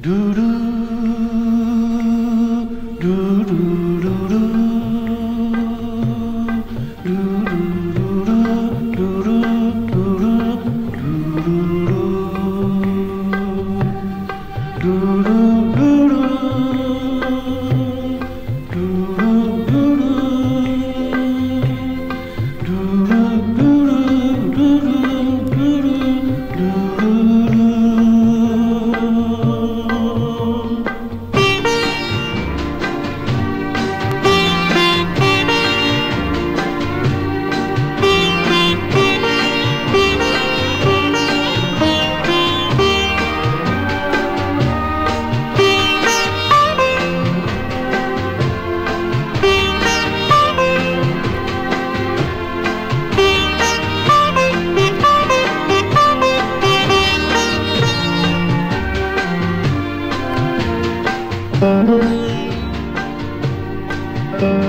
Do do. Thank you.